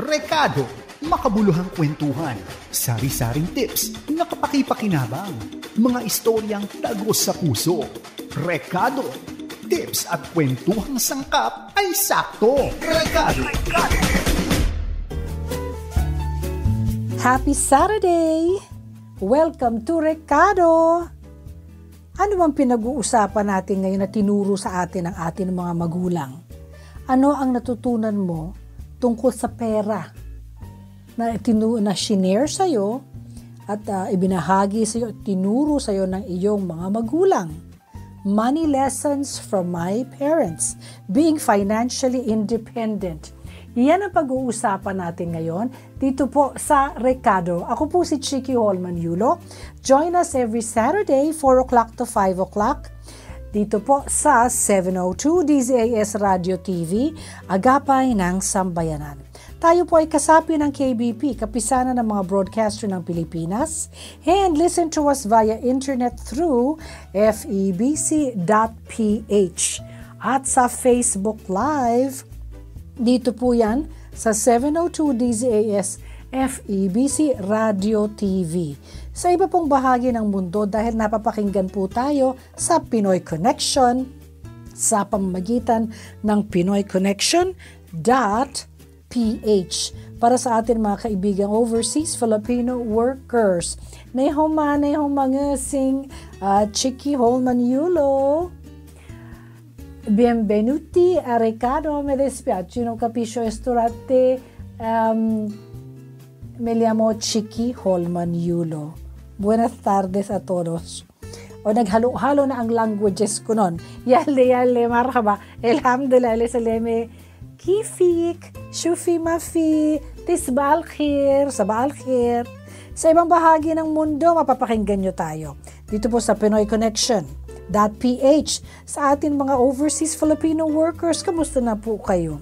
rekado, makabuluhang kwentuhan, sari-saring tips na kapakipakinabang, mga istoryang tagos sa puso. Rekado, tips at kwentuhang sangkap ay sakto. Rekado. Happy Saturday! Welcome to Recado! Ano bang pinag-uusapan natin ngayon na tinuro sa atin ng ating mga magulang? Ano ang natutunan mo tungkol sa pera na, tinu- na shinare sa'yo at uh, ibinahagi sa'yo at tinuro sa'yo ng iyong mga magulang? Money lessons from my parents. Being financially independent yan ang pag-uusapan natin ngayon dito po sa Recado. Ako po si Chiki Holman Yulo. Join us every Saturday, 4 o'clock to 5 o'clock dito po sa 702 DZAS Radio TV, Agapay ng Sambayanan. Tayo po ay kasapi ng KBP, kapisanan ng mga broadcaster ng Pilipinas, and listen to us via internet through febc.ph at sa Facebook Live dito po yan sa 702 DZAS FEBC Radio TV. Sa iba pong bahagi ng mundo dahil napapakinggan po tayo sa Pinoy Connection sa pamamagitan ng Pinoy Connection PH para sa atin mga kaibigang overseas Filipino workers. Nehoma, nehoma sing uh, Chiki Holman Yulo. Benvenuti a Riccardo, mi dispiace, non capisco ristorante. Um, me llamo Chiki Holman Yulo. Buenas tardes a todos. O naghalo-halo na ang languages ko nun. Yale, yale, marhaba. Elhamdulillah, saleme. Kifik, shufi mafi, tisbal khir, sabal khir. Sa ibang bahagi ng mundo, mapapakinggan nyo tayo. Dito po sa Pinoy Connection PH. Sa atin mga overseas Filipino workers, kamusta na po kayo?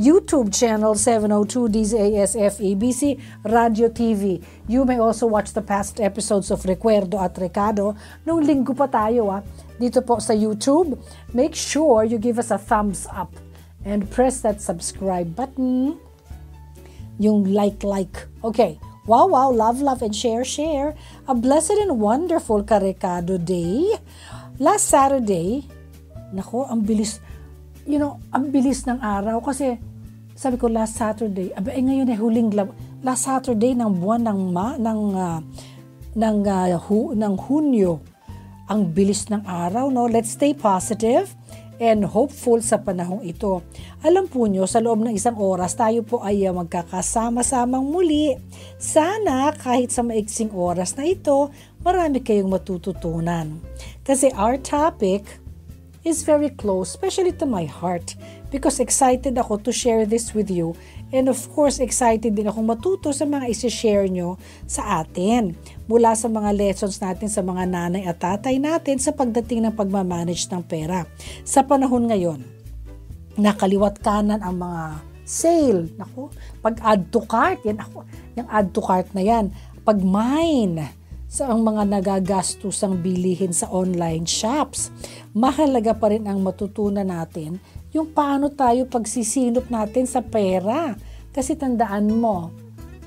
YouTube channel 702 DZASFEBC Radio TV. You may also watch the past episodes of Recuerdo at Recado. Nung linggo pa tayo ah, dito po sa YouTube. Make sure you give us a thumbs up and press that subscribe button. Yung like-like. Okay. Wow, wow, love, love, and share, share. A blessed and wonderful Karekado Day. Last Saturday, nako, ang bilis, you know, ang bilis ng araw kasi sabi ko last Saturday, abe eh, ngayon eh huling last Saturday ng buwan ng ma ng uh, ng uh, hu, ng Hunyo. Ang bilis ng araw, no? Let's stay positive and hopeful sa panahong ito. Alam po nyo, sa loob ng isang oras, tayo po ay uh, magkakasama-samang muli. Sana kahit sa maiksing oras na ito, marami kayong matututunan. Kasi our topic is very close, especially to my heart, because excited ako to share this with you And of course, excited din akong matuto sa mga isi-share nyo sa atin. Mula sa mga lessons natin sa mga nanay at tatay natin sa pagdating ng pagmamanage ng pera. Sa panahon ngayon, nakaliwat kanan ang mga sale. Naku, pag add to cart, yan ako, yung add to cart na yan. Pag mine, sa ang mga nagagastusang bilihin sa online shops. Mahalaga pa rin ang matutunan natin yung paano tayo pagsisilop natin sa pera. Kasi tandaan mo,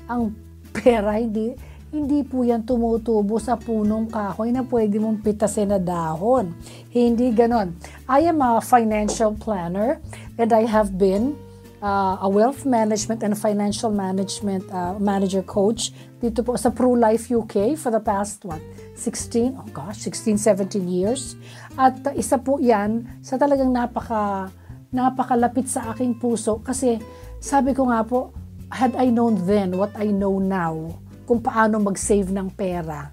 ang pera hindi hindi po yan tumutubo sa punong kahoy na pwede mong pitasin na dahon. Hindi ganon. I am a financial planner and I have been uh, a wealth management and financial management uh, manager coach dito po sa ProLife UK for the past what 16 oh gosh 16 17 years at uh, isa po yan sa talagang napaka napakalapit sa aking puso kasi sabi ko nga po, had I known then what I know now, kung paano mag-save ng pera,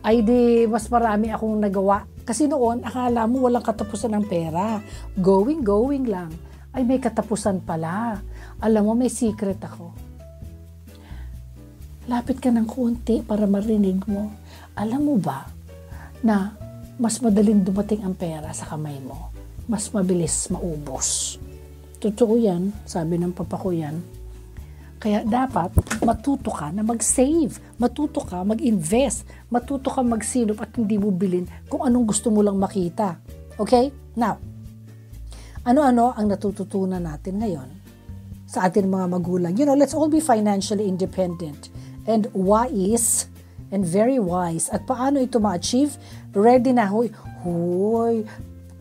ay di mas marami akong nagawa. Kasi noon, akala mo walang katapusan ng pera. Going, going lang. Ay, may katapusan pala. Alam mo, may secret ako. Lapit ka ng konti para marinig mo. Alam mo ba na mas madaling dumating ang pera sa kamay mo mas mabilis maubos. Totoo yan, sabi ng papa ko yan. Kaya dapat matuto ka na mag-save, matuto ka mag-invest, matuto ka magsilop at hindi mo bilin kung anong gusto mo lang makita. Okay? Now, ano-ano ang natututunan natin ngayon sa ating mga magulang. You know, let's all be financially independent and wise and very wise. At paano ito ma-achieve? Ready na, huy, huy,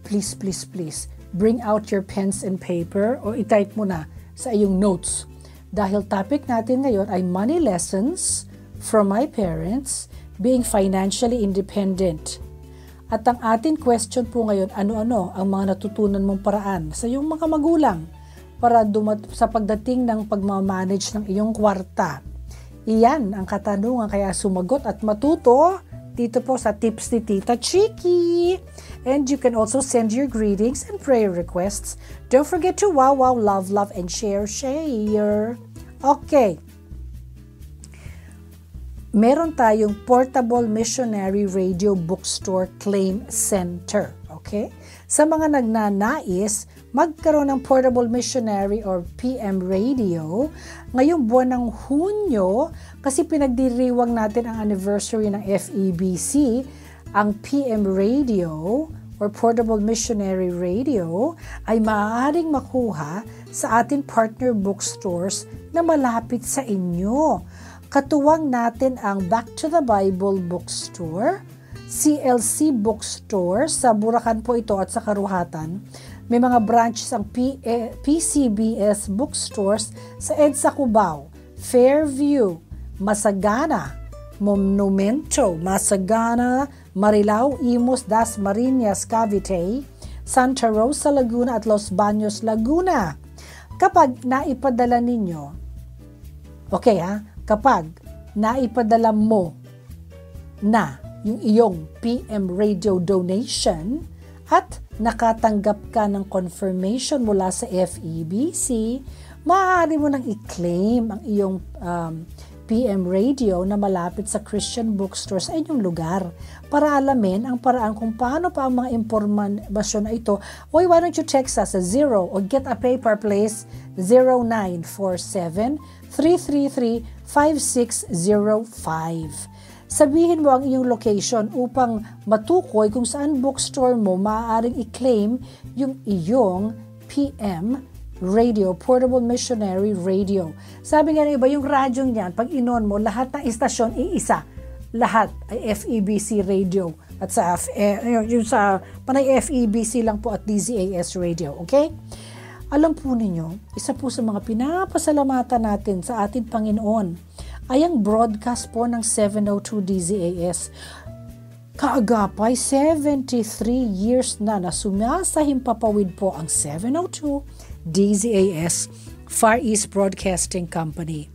please, please, please, bring out your pens and paper o itype mo na sa iyong notes. Dahil topic natin ngayon ay money lessons from my parents, being financially independent. At ang ating question po ngayon, ano-ano ang mga natutunan mong paraan sa iyong mga magulang para dumat sa pagdating ng pagmamanage ng iyong kwarta. Iyan ang katanungan kaya sumagot at matuto dito po sa tips ni Tita Chiki. And you can also send your greetings and prayer requests. Don't forget to wow, wow, love, love, and share, share. Okay. Meron tayong Portable Missionary Radio Bookstore Claim Center. Okay? Sa mga nagnanais, magkaroon ng Portable Missionary or PM Radio ngayong buwan ng Hunyo kasi pinagdiriwang natin ang anniversary ng FEBC, ang PM Radio or Portable Missionary Radio ay maaaring makuha sa ating partner bookstores na malapit sa inyo. Katuwang natin ang Back to the Bible Bookstore, CLC Bookstore sa Bulacan po ito at sa Karuhatan may mga branches ang P- eh, PCBS bookstores sa EDSA Cubao, Fairview, Masagana, Monumento, Masagana, Marilao, Imus, Das Marinas, Cavite, Santa Rosa, Laguna at Los Baños, Laguna. Kapag naipadala ninyo, okay ha, kapag naipadala mo na yung iyong PM radio donation at nakatanggap ka ng confirmation mula sa FEBC, maaari mo nang i-claim ang iyong um, PM radio na malapit sa Christian bookstore sa inyong lugar para alamin ang paraan kung paano pa ang mga impormasyon na ito. Oy, why don't you text us sa 0 or get a paper please 0947 333 5605. Sabihin mo ang iyong location upang matukoy kung saan bookstore mo maaaring i-claim yung iyong PM radio, Portable Missionary Radio. Sabi nga ng iba, yung radyo niyan, pag inon mo, lahat ng istasyon iisa. Lahat ay FEBC radio. At sa, eh, yung sa panay FEBC lang po at DZAS radio. Okay? Alam po ninyo, isa po sa mga pinapasalamatan natin sa ating Panginoon ay ang broadcast po ng 702 DZAS. Kaagapay, 73 years na na sumasahimpapawid po ang 702 DZAS Far East Broadcasting Company.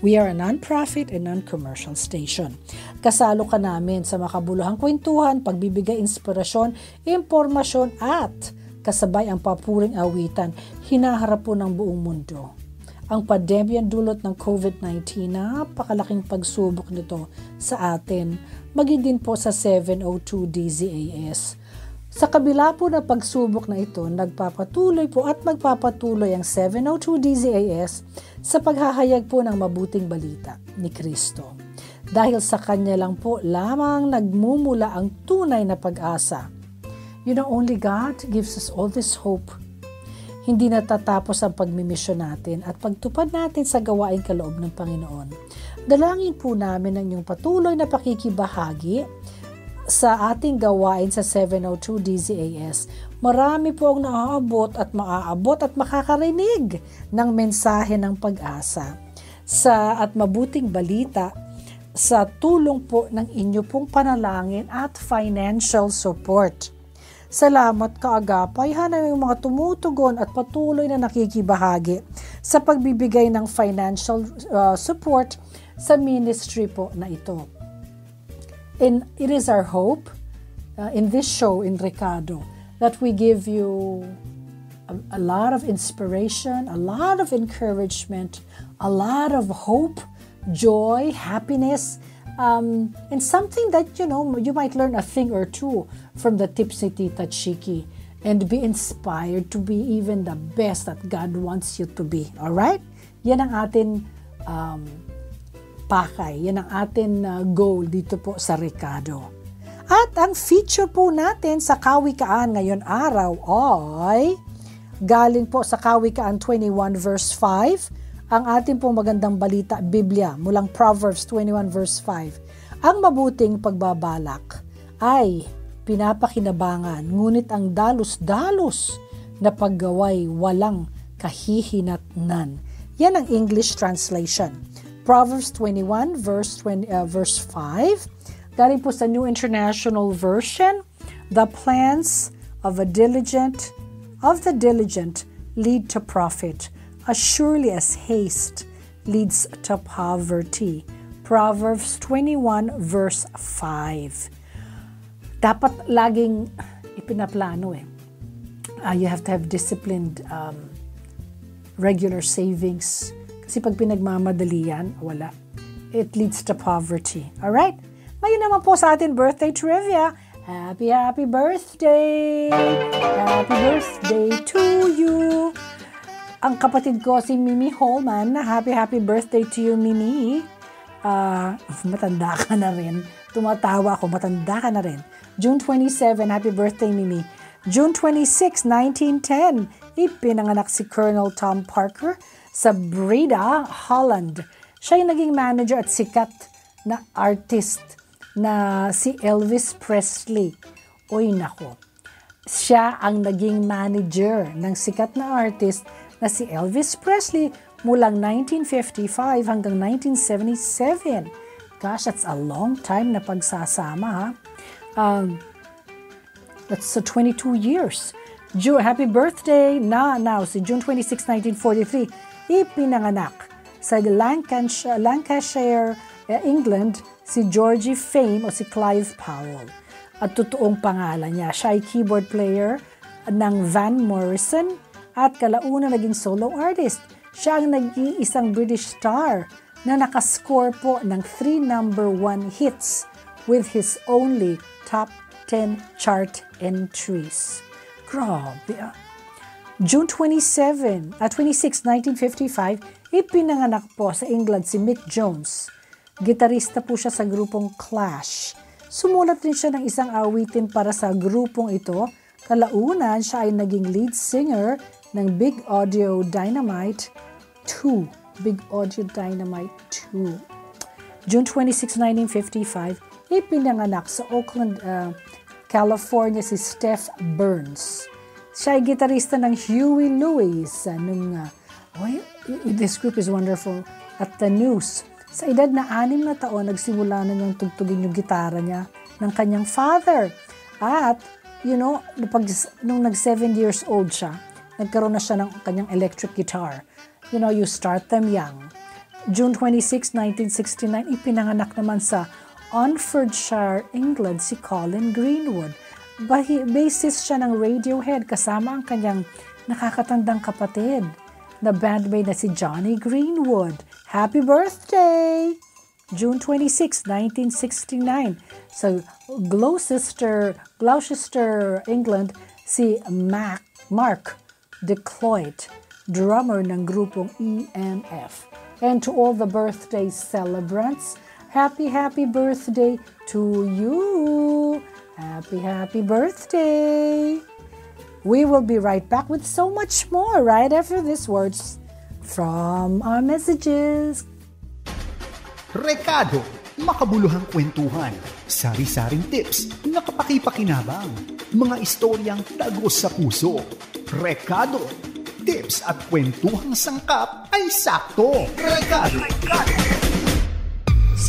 We are a non-profit and non-commercial station. Kasalo ka namin sa makabuluhang kwentuhan, pagbibigay inspirasyon, impormasyon at kasabay ang papuring awitan, hinaharap po ng buong mundo ang pandemya dulot ng COVID-19, napakalaking pagsubok nito sa atin, maging din po sa 702 DZAS. Sa kabila po ng pagsubok na ito, nagpapatuloy po at magpapatuloy ang 702 DZAS sa paghahayag po ng mabuting balita ni Kristo. Dahil sa Kanya lang po lamang nagmumula ang tunay na pag-asa. You know, only God gives us all this hope hindi natatapos ang pagmimisyon natin at pagtupad natin sa gawain kaloob ng Panginoon. Dalangin po namin ang inyong patuloy na pakikibahagi sa ating gawain sa 702 DZAS. Marami po ang naaabot at maaabot at makakarinig ng mensahe ng pag-asa sa at mabuting balita sa tulong po ng inyo pong panalangin at financial support. Salamat kaagapay hanay yung mga tumutugon at patuloy na nakikibahagi sa pagbibigay ng financial uh, support sa ministry po na ito. And it is our hope uh, in this show in Ricardo that we give you a, a lot of inspiration, a lot of encouragement, a lot of hope, joy, happiness, um, and something that you know you might learn a thing or two from the tips ni Tita Chiki and be inspired to be even the best that God wants you to be. All right? Yan ang atin um, pakay. Yan ang atin uh, goal dito po sa Ricardo. At ang feature po natin sa Kawikaan ngayon araw ay galing po sa Kawikaan 21 verse 5. Ang ating pong magandang balita, Biblia, mulang Proverbs 21 verse 5. Ang mabuting pagbabalak ay pinapakinabangan, ngunit ang dalos-dalos na paggaway walang kahihinatnan. Yan ang English translation. Proverbs 21 verse 20, uh, verse 5. Galing po sa New International Version, the plans of a diligent of the diligent lead to profit, as surely as haste leads to poverty. Proverbs 21 verse 5. Dapat laging ipinaplano eh. Uh, you have to have disciplined um, regular savings. Kasi pag pinagmamadali yan, wala. It leads to poverty. Alright? Ngayon naman po sa atin birthday trivia. Happy, happy birthday! Happy birthday to you! Ang kapatid ko si Mimi Holman, happy, happy birthday to you, Mimi. Uh, matanda ka na rin. Tumatawa ako, matanda ka na rin. June 27, happy birthday, Mimi. June 26, 1910, ipinanganak si Colonel Tom Parker sa Breda, Holland. Siya yung naging manager at sikat na artist na si Elvis Presley. Uy, nako. Siya ang naging manager ng sikat na artist na si Elvis Presley mulang 1955 hanggang 1977. Gosh, that's a long time na pagsasama ha. Um, that's so 22 years. June, happy birthday na now si June 26, 1943. Ipinanganak sa Lancashire, Lancashire England si Georgie Fame o si Clive Powell. At totoong pangalan niya, siya ay keyboard player ng Van Morrison at kalauna naging solo artist. Siya ang nag-iisang British star na nakascore po ng three number one hits with his only top 10 chart entries. Grabe ah. June 27, uh, 26, 1955, ipinanganak po sa England si Mick Jones Gitarista po siya sa grupong Clash. Sumulat rin siya ng isang awitin para sa grupong ito. Kalaunan, siya ay naging lead singer ng Big Audio Dynamite 2. Big Audio Dynamite 2. June 26, 1955, ipinanganak sa Oakland, uh, California si Steph Burns. Siya ay gitarista ng Huey Lewis. Uh, nung, uh, oh, this group is wonderful. At the news, sa edad na anim na taon, nagsimula na niyang tugtugin yung gitara niya ng kanyang father. At, you know, pag, nung nag 7 years old siya, nagkaroon na siya ng kanyang electric guitar. You know, you start them young. June 26, 1969, ipinanganak naman sa Onfordshire, England, si Colin Greenwood. Bahi, basis siya ng Radiohead kasama ang kanyang nakakatandang kapatid na bandmate na si Johnny Greenwood. Happy birthday! June 26, 1969. Sa Gloucester, Gloucester, England, si Mac, Mark DeCloyd, drummer ng grupong EMF. And to all the birthday celebrants, happy, happy birthday to you! Happy, happy birthday! We will be right back with so much more right after these words from our messages. Rekado, makabuluhang kwentuhan, sari-saring tips na kapakipakinabang, mga istoryang tagos sa puso. Rekado, tips at kwentuhang sangkap ay sakto. Rekado. Rekado.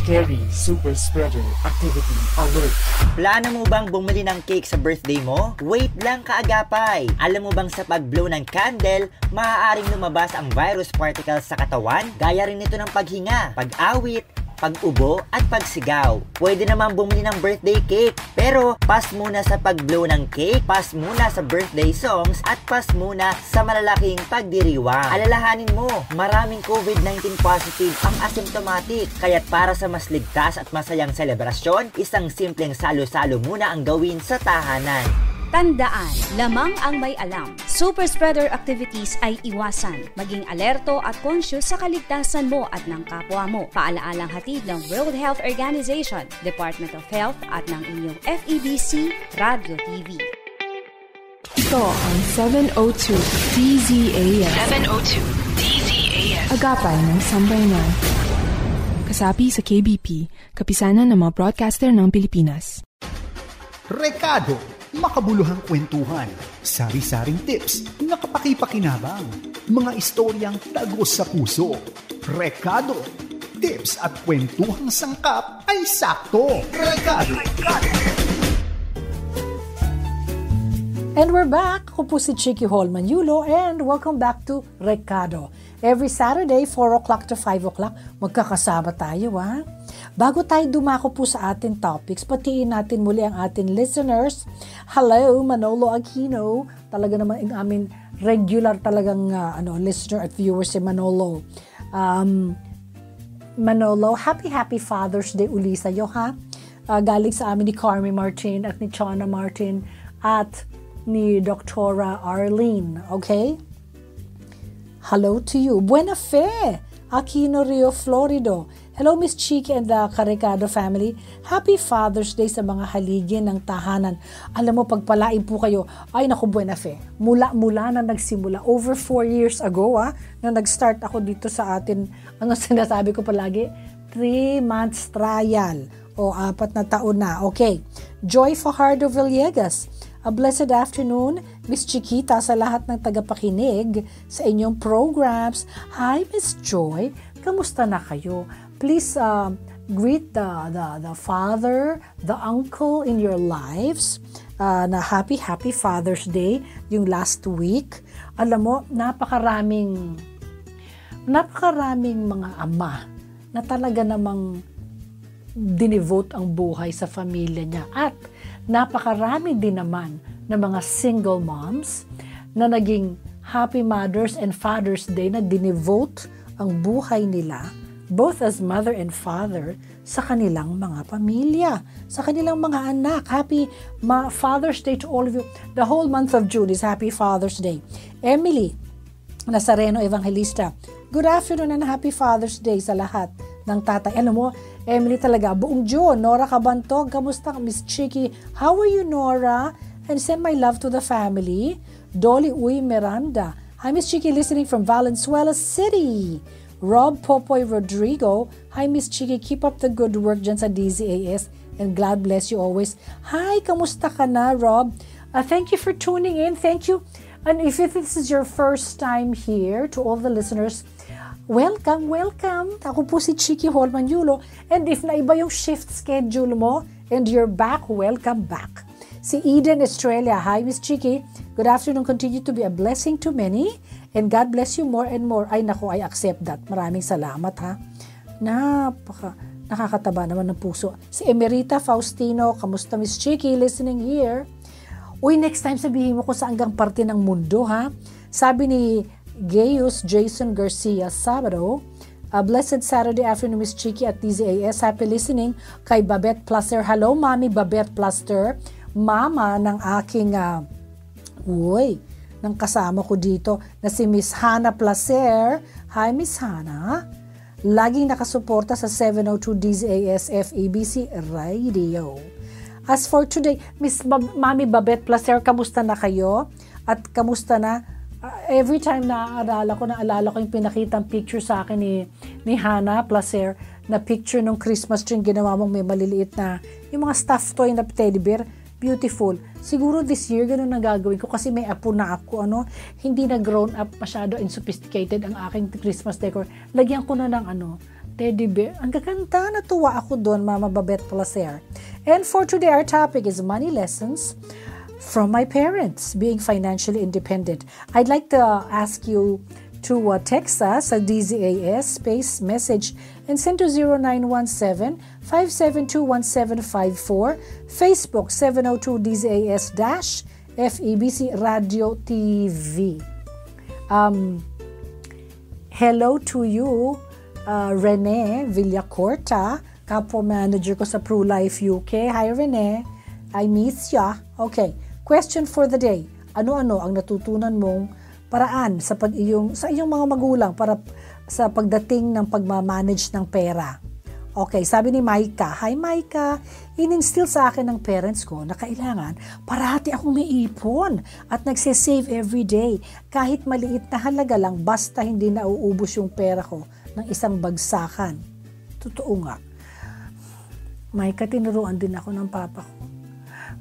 Scary Super Spreader Activity Alert. Plano mo bang bumili ng cake sa birthday mo? Wait lang kaagapay! Alam mo bang sa pag-blow ng candle, maaaring lumabas ang virus particles sa katawan? Gaya rin nito ng paghinga, pag-awit, pag-ubo at pagsigaw. Pwede naman bumili ng birthday cake. Pero pas muna sa pag-blow ng cake, pas muna sa birthday songs, at pas muna sa malalaking pagdiriwang. Alalahanin mo, maraming COVID-19 positive ang asymptomatic. Kaya't para sa mas ligtas at masayang selebrasyon, isang simpleng salo-salo muna ang gawin sa tahanan. Tandaan, lamang ang may alam. Super spreader activities ay iwasan. Maging alerto at conscious sa kaligtasan mo at ng kapwa mo. Paalaalang hatid ng World Health Organization, Department of Health at ng inyong FEBC Radio TV. Dito ang 702 DZAS. 702 DZAS. Agapay ng Sambayanan. Kasapi sa KBP, kapisanan ng mga broadcaster ng Pilipinas. Rekado, makabuluhang kwentuhan, sari-saring tips na mga istoryang tagos sa puso. Rekado, tips at kwentuhang sangkap ay sakto. Rekado. And we're back. Ako po si Chiki Holman Yulo and welcome back to Recado. Every Saturday, 4 o'clock to 5 o'clock, magkakasama tayo ha. Bago tayo dumako po sa ating topics, patiin natin muli ang ating listeners. Hello, Manolo Aquino. Talaga naman ang aming regular talagang uh, ano, listener at viewer si Manolo. Um, Manolo, happy happy Father's Day uli sa iyo ha. Uh, galing sa amin ni Carmi Martin at ni Chana Martin at ni Doktora Arlene, okay? Hello to you. Buena fe! Aquino Rio Florido. Hello Miss Chiki and the Caricado family. Happy Father's Day sa mga haligi ng tahanan. Alam mo, pagpalain po kayo, ay naku, buena fe. Mula-mula na nagsimula, over 4 years ago, ah, na nag-start ako dito sa atin, ano sinasabi ko palagi? 3 months trial o apat na taon na. Okay. Joy Fajardo Villegas. A blessed afternoon, Miss Chiquita sa lahat ng tagapakinig sa inyong programs. Hi, Miss Joy. Kamusta na kayo? Please uh, greet the, the, the father, the uncle in your lives. Uh, na happy, happy Father's Day yung last week. Alam mo, napakaraming napakaraming mga ama na talaga namang dinevote ang buhay sa pamilya niya at napakarami din naman ng mga single moms na naging happy mothers and father's day na dinevote ang buhay nila both as mother and father sa kanilang mga pamilya, sa kanilang mga anak. Happy Ma- Father's Day to all of you. The whole month of June is Happy Father's Day. Emily Nazareno Evangelista, good afternoon and Happy Father's Day sa lahat ng tatay. Alam mo, Emily talaga, buong June, Nora Cabantog, kamusta Miss Chicky? How are you, Nora? And send my love to the family. Dolly Uy Miranda. Hi, Miss Chicky, listening from Valenzuela City. Rob Popoy Rodrigo. Hi, Miss Chiki. keep up the good work dyan sa DZAS and God bless you always. Hi, kamusta ka na, Rob? Uh, thank you for tuning in. Thank you. And if this is your first time here, to all the listeners, Welcome, welcome! Ako po si Chiki Holman Yulo. And if naiba yung shift schedule mo and you're back, welcome back. Si Eden Australia, hi Miss Chiki. Good afternoon, continue to be a blessing to many. And God bless you more and more. Ay nako, I accept that. Maraming salamat ha. Napaka, nakakataba naman ng puso. Si Emerita Faustino, kamusta Miss Chiki, listening here. Uy, next time sabihin mo kung saan gang parte ng mundo ha. Sabi ni Gaius Jason Garcia Sabado. A blessed Saturday afternoon, Miss Chiki at DZAS. Happy listening kay Babette Plaster. Hello, Mami Babette Plaster. Mama ng aking, uh, uy, ng kasama ko dito na si Miss Hannah Placer. Hi, Miss Hannah. Laging nakasuporta sa 702 DZAS FABC Radio. As for today, Miss Bab- Mami Babette Placer, kamusta na kayo? At kamusta na uh, every time na naalala ko, naalala ko yung pinakitang picture sa akin ni, ni Hannah Placer na picture ng Christmas tree ginawa mong may maliliit na yung mga stuffed toy na teddy bear. Beautiful. Siguro this year, ganun na gagawin ko kasi may apo na ako, ano, hindi na grown up masyado and sophisticated ang aking Christmas decor. Lagyan ko na ng ano, teddy bear. Ang gaganda, natuwa ako doon, Mama Babette Placer. And for today, our topic is money lessons from my parents, being financially independent. I'd like to ask you to uh, text us at DZAS space message and send to 0917 572 1754 Facebook 702 DZAS dash FEBC Radio TV. Um, hello to you, uh, Rene Villacorta, Kapo Manager ko sa ProLife UK. Hi Rene, I miss ya. Okay, question for the day. Ano-ano ang natutunan mong paraan sa pag iyong sa iyong mga magulang para sa pagdating ng pagma-manage ng pera. Okay, sabi ni Maika, Hi Maika, in-instill sa akin ng parents ko na kailangan parati akong may ipon at nagsisave every day. Kahit maliit na halaga lang, basta hindi nauubos yung pera ko ng isang bagsakan. Totoo nga. Maika, tinuruan din ako ng papa ko.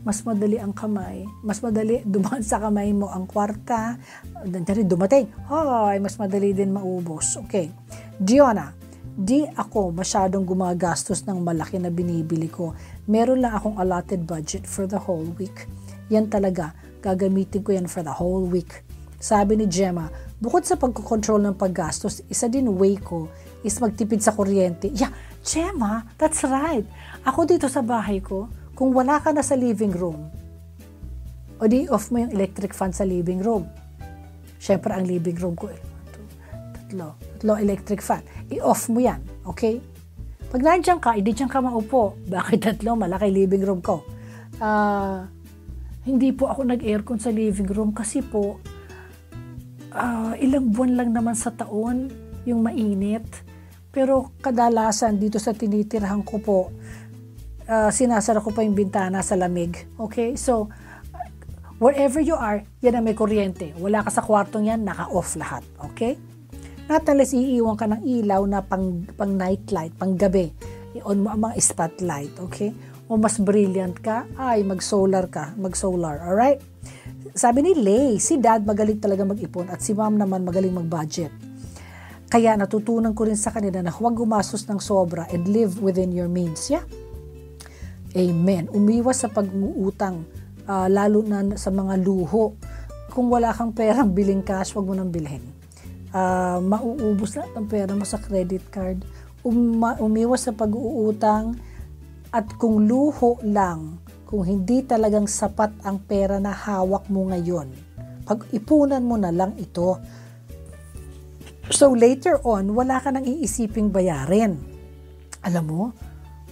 Mas madali ang kamay. Mas madali dumaan sa kamay mo ang kwarta. Dari dumating. Hoy, mas madali din maubos. Okay. Diona, di ako masyadong gumagastos ng malaki na binibili ko. Meron lang akong allotted budget for the whole week. Yan talaga, gagamitin ko yan for the whole week. Sabi ni Gemma, bukod sa pagkocontrol ng paggastos, isa din way ko is magtipid sa kuryente. Yeah, Gemma, that's right. Ako dito sa bahay ko, kung wala ka na sa living room, o di off mo yung electric fan sa living room. Siyempre, ang living room ko, eh, tatlo, tatlo electric fan. I-off mo yan, okay? Pag nandiyan ka, hindi dyan ka maupo. Bakit tatlo? Malaki living room ko. Uh, hindi po ako nag-aircon sa living room kasi po, uh, ilang buwan lang naman sa taon yung mainit. Pero kadalasan dito sa tinitirahan ko po, uh, sinasara ko pa yung bintana sa lamig. Okay? So, wherever you are, yan ang may kuryente. Wala ka sa kwartong yan, naka-off lahat. Okay? Not unless iiwan ka ng ilaw na pang, pang night light, pang gabi. I-on mo ang mga spotlight. Okay? O mas brilliant ka, ay mag-solar ka. Mag-solar. Alright? Sabi ni Lay, si dad magaling talaga mag-ipon at si mom naman magaling mag-budget. Kaya natutunan ko rin sa kanila na huwag gumastos ng sobra and live within your means. Yeah? Amen. Umiwas sa pag-uutang, uh, lalo na sa mga luho. Kung wala kang perang biling cash, huwag mo nang bilhin. Uh, mauubos na ang pera mo sa credit card. Um, umiwas sa pag-uutang at kung luho lang, kung hindi talagang sapat ang pera na hawak mo ngayon, pag-ipunan mo na lang ito. So later on, wala ka nang iisiping bayarin. Alam mo,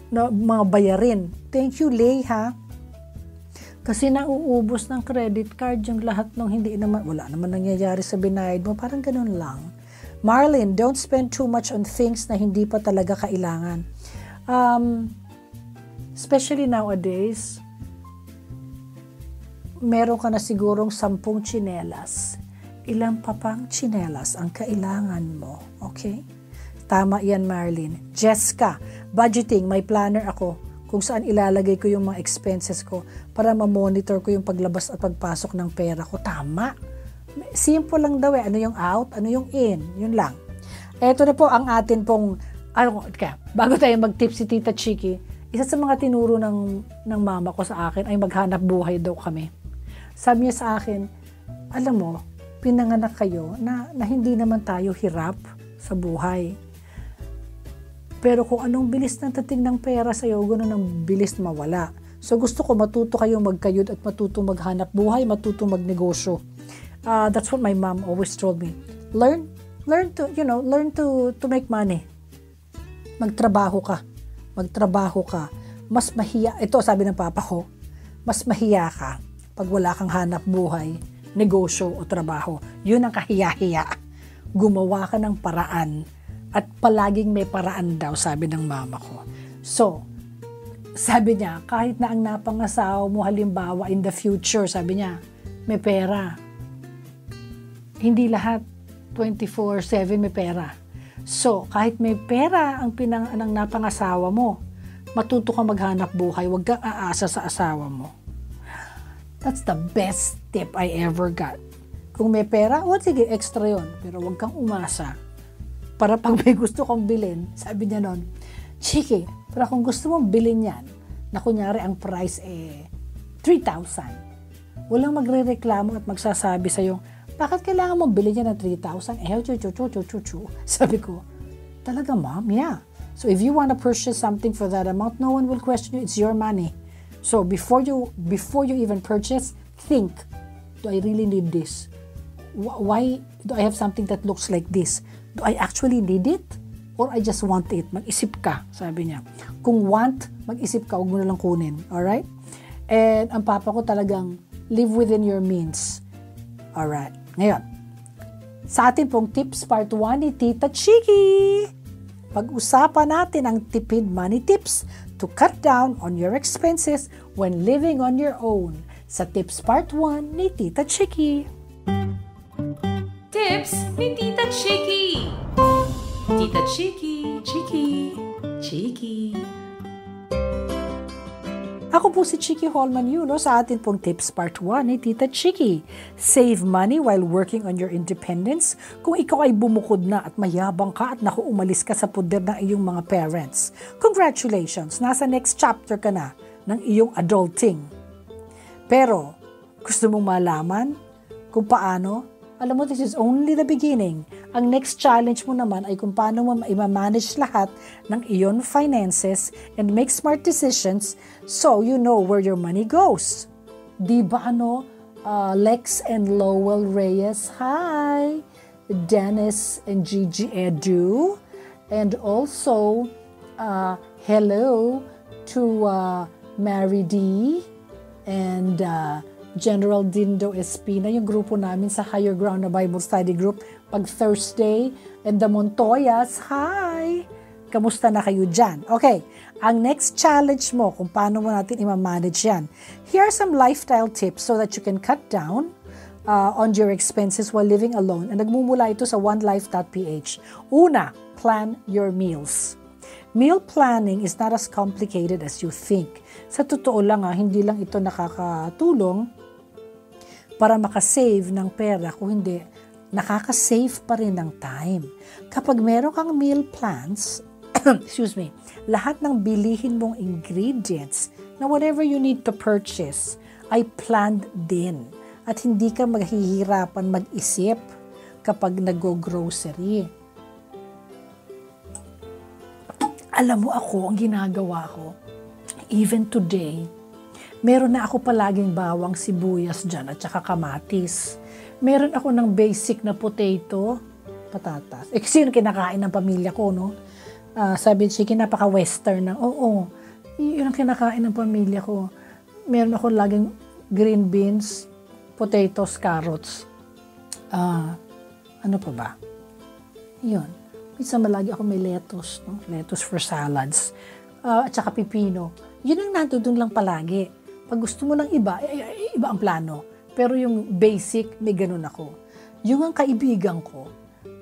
na mga bayarin. Thank you, Lay, ha? Kasi nauubos ng credit card yung lahat ng hindi naman, wala naman nangyayari sa binayad mo. Parang ganun lang. Marlin, don't spend too much on things na hindi pa talaga kailangan. Um, especially nowadays, meron ka na sigurong sampung chinelas. Ilang pa pang chinelas ang kailangan mo. Okay? Tama yan, Marlene. Jessica, budgeting, may planner ako kung saan ilalagay ko yung mga expenses ko para ma-monitor ko yung paglabas at pagpasok ng pera ko. Tama. Simple lang daw eh. Ano yung out, ano yung in. Yun lang. Ito na po ang atin pong, ano, kaya, bago tayo mag-tip si Tita Chiki, isa sa mga tinuro ng, ng mama ko sa akin ay maghanap buhay daw kami. Sabi niya sa akin, alam mo, pinanganak kayo na, na hindi naman tayo hirap sa buhay pero kung anong bilis ng tating ng pera sa'yo, ganoon ang bilis mawala. So gusto ko matuto kayong magkayod at matuto maghanap buhay, matuto magnegosyo. Uh, that's what my mom always told me. Learn, learn to, you know, learn to, to make money. Magtrabaho ka. Magtrabaho ka. Mas mahiya, ito sabi ng papa ko, mas mahiya ka pag wala kang hanap buhay, negosyo o trabaho. Yun ang kahiya-hiya. Gumawa ka ng paraan at palaging may paraan daw, sabi ng mama ko. So, sabi niya, kahit na ang napangasawa mo halimbawa in the future, sabi niya, may pera. Hindi lahat 24-7 may pera. So, kahit may pera ang pinang ang napangasawa mo, matuto ka maghanap buhay, huwag kang aasa sa asawa mo. That's the best tip I ever got. Kung may pera, o sige, extra yon Pero huwag kang umasa para pag may gusto kong bilhin, sabi niya noon, Chiki, pero kung gusto mong bilhin yan, na kunyari ang price eh 3,000, walang magre-reklamo at magsasabi sa'yo, bakit kailangan mong bilhin yan ng 3,000? Eh, chu, chu, chu, chu, chu, chu. Sabi ko, talaga mom, yeah. So if you want to purchase something for that amount, no one will question you. It's your money. So before you before you even purchase, think, do I really need this? Why do I have something that looks like this? Do I actually need it? Or I just want it? Mag-isip ka, sabi niya. Kung want, mag-isip ka, huwag mo na lang kunin. Alright? And ang papa ko talagang live within your means. Alright. Ngayon, sa atin pong tips part 1 ni Tita Chiki. pag-usapan natin ang tipid money tips to cut down on your expenses when living on your own sa Tips Part 1 ni Tita Chiki. Tips ni Tita Chiki. Tita Chiki, Chiki, Chiki. Ako po si Chiki Holman Yulo sa atin pong Tips Part 1 ni Tita Chiki. Save money while working on your independence kung ikaw ay bumukod na at mayabang ka at naku umalis ka sa puder ng iyong mga parents. Congratulations! Nasa next chapter ka na ng iyong adulting. Pero, gusto mong malaman kung paano? Alam mo, this is only the beginning. Ang next challenge mo naman ay kung paano mo i-manage lahat ng iyong finances and make smart decisions so you know where your money goes. Di ba ano, uh, Lex and Lowell Reyes, hi! Dennis and Gigi Edu, and also uh, hello to uh, Mary D and uh, General Dindo Espina, yung grupo namin sa Higher Ground na Bible Study Group pag Thursday. And the Montoyas, hi! Kamusta na kayo dyan? Okay, ang next challenge mo kung paano mo natin i-manage yan. Here are some lifestyle tips so that you can cut down uh, on your expenses while living alone. And nagmumula ito sa onelife.ph. Una, plan your meals. Meal planning is not as complicated as you think. Sa totoo lang, ha, hindi lang ito nakakatulong para makasave ng pera. Kung hindi, nakakasave pa rin ng time. Kapag meron kang meal plans, excuse me, lahat ng bilihin mong ingredients na whatever you need to purchase ay planned din. At hindi ka maghihirapan mag-isip kapag nag-grocery. Alam mo ako, ang ginagawa ko, even today, meron na ako palaging bawang sibuyas dyan at saka kamatis. Meron ako ng basic na potato, patatas. Eh, kasi yun kinakain ng pamilya ko, no? Uh, sabi siya, kinapaka-western na, oo, yun ang kinakain ng pamilya ko. Meron ako laging green beans, potatoes, carrots. Uh, ano pa ba? Yun. Minsan malagi ako may lettuce, no? lettuce for salads, uh, at saka pipino. Yun ang nandoon lang palagi. Pag gusto mo ng iba, eh, eh, iba ang plano. Pero yung basic, may ganun ako. Yung ang kaibigan ko,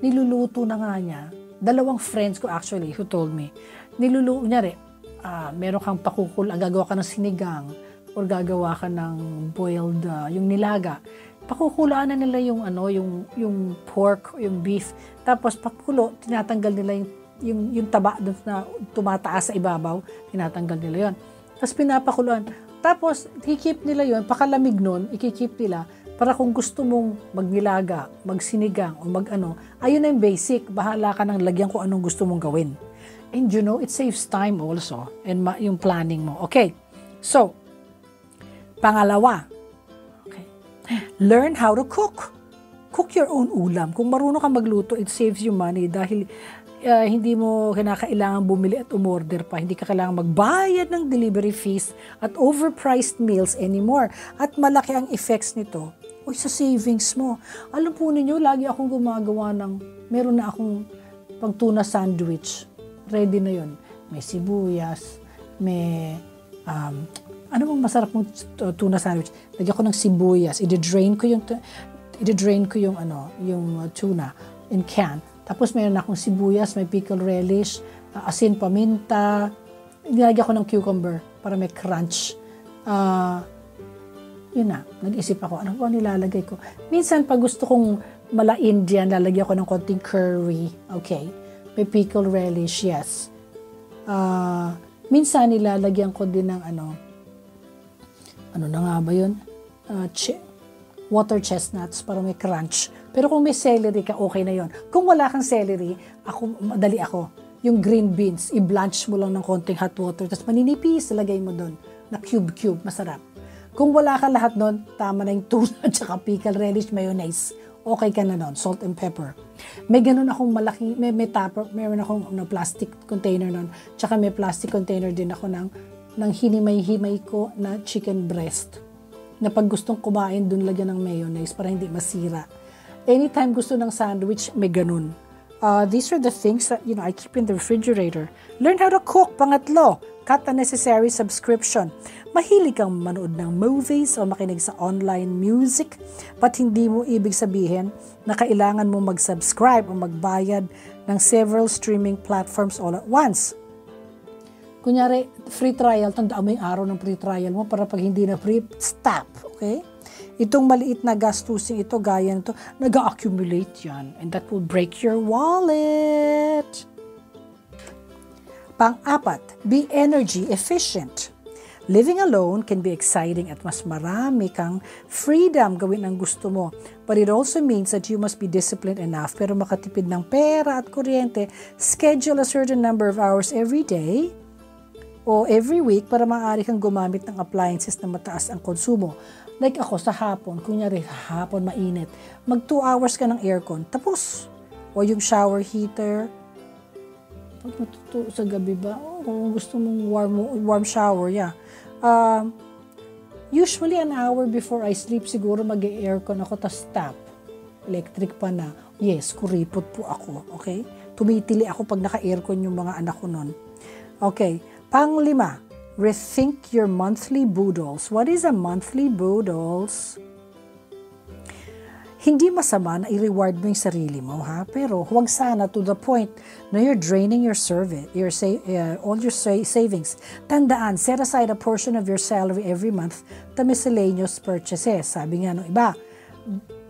niluluto na nga niya, dalawang friends ko actually who told me, niluluto niya rin, uh, meron kang pakukul, gagawa ka ng sinigang, or gagawa ka ng boiled, uh, yung nilaga pakukulaan na nila yung ano, yung yung pork, yung beef. Tapos pakulo, tinatanggal nila yung yung, yung taba na tumataas sa ibabaw, tinatanggal nila yon. Tapos pinapakuluan. Tapos, hikip nila yon pakalamig nun, ikikip nila, para kung gusto mong magnilaga, magsinigang, o magano, ayun na yung basic. Bahala ka nang lagyan ko anong gusto mong gawin. And you know, it saves time also, and ma- yung planning mo. Okay, so, pangalawa, Learn how to cook. Cook your own ulam. Kung marunong ka magluto, it saves you money dahil uh, hindi mo kinakailangan bumili at umorder pa. Hindi ka kailangan magbayad ng delivery fees at overpriced meals anymore. At malaki ang effects nito o sa savings mo. Alam po ninyo, lagi akong gumagawa ng, meron na akong pang tuna sandwich. Ready na yon May sibuyas, may um, ano bang masarap mong tuna sandwich? Lagyan ko ng sibuyas, i-drain ko yung i-drain ko yung ano, yung tuna in can. Tapos mayroon akong sibuyas, may pickle relish, uh, asin paminta, nilagyan ko ng cucumber para may crunch. Uh, yun na, nag-isip ako, ano ba nilalagay ko? Minsan, pag gusto kong mala Indian, lalagyan ko ng konting curry. Okay. May pickle relish, yes. Uh, minsan, nilalagyan ko din ng ano, ano na nga ba yun? Uh, ch- water chestnuts para may crunch. Pero kung may celery ka, okay na yon. Kung wala kang celery, ako, madali ako. Yung green beans, i-blanch mo lang ng konting hot water, tapos maninipis, lagay mo doon na cube-cube, masarap. Kung wala ka lahat doon, tama na yung tuna at saka pickle relish, mayonnaise. Okay ka na doon, salt and pepper. May ganun akong malaki, may, may tupper, meron akong no, plastic container noon. Tsaka may plastic container din ako ng ng hinimay-himay ko na chicken breast na pag gustong kumain, dun lagyan ng mayonnaise para hindi masira. Anytime gusto ng sandwich, may ganun. Uh, these are the things that, you know, I keep in the refrigerator. Learn how to cook. Pangatlo, cut unnecessary subscription. Mahilig kang manood ng movies o makinig sa online music, but hindi mo ibig sabihin na kailangan mo mag-subscribe o magbayad ng several streaming platforms all at once. Kunyari, free trial, tandaan mo yung araw ng free trial mo para pag hindi na free, stop. Okay? Itong maliit na gastusin ito, gaya nito, nag-accumulate yan. And that will break your wallet. Pang-apat, be energy efficient. Living alone can be exciting at mas marami kang freedom gawin ang gusto mo. But it also means that you must be disciplined enough pero makatipid ng pera at kuryente, schedule a certain number of hours every day o every week para maaari kang gumamit ng appliances na mataas ang konsumo. Like ako sa hapon, kunyari hapon mainit, mag 2 hours ka ng aircon, tapos. O yung shower heater, pag matuto sa gabi ba, oh, kung gusto mong warm, warm shower, yeah. Uh, usually an hour before I sleep, siguro mag-aircon ako, tas stop. Electric pa na. Yes, kuripot po ako, okay? Tumitili ako pag naka-aircon yung mga anak ko nun. Okay, panglima, rethink your monthly boodles. What is a monthly boodles? Hindi masama na i-reward mo yung sarili mo, ha? Pero huwag sana to the point na you're draining your service, your sa- uh, all your sa- savings. Tandaan, set aside a portion of your salary every month to miscellaneous purchases. Sabi nga ng iba,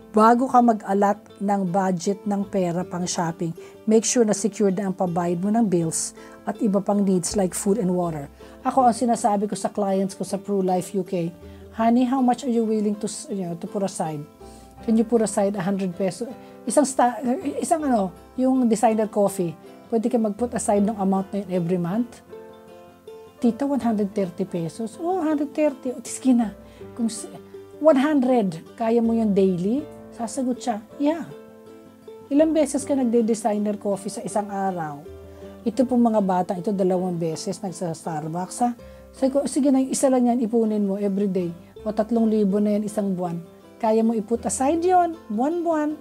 bago ka mag-alat ng budget ng pera pang shopping, make sure na secured na ang pabayad mo ng bills at iba pang needs like food and water. Ako ang sinasabi ko sa clients ko sa ProLife UK, honey, how much are you willing to, you know, to put aside? Can you put aside 100 pesos? Isang, sta- isang ano, yung designer coffee, pwede ka mag-put aside ng amount na yun every month? Tita, 130 pesos. Oh, 130. O, tiski na. Kung 100, kaya mo yung daily? Sasagot siya, yeah. Ilang beses ka nagde-designer coffee sa isang araw? Ito pong mga bata, ito dalawang beses nagsa-Starbucks ha. Sabi ko, sige na, isa lang yan, ipunin mo every day. O tatlong libo na yan isang buwan. Kaya mo iput aside yon buwan-buwan.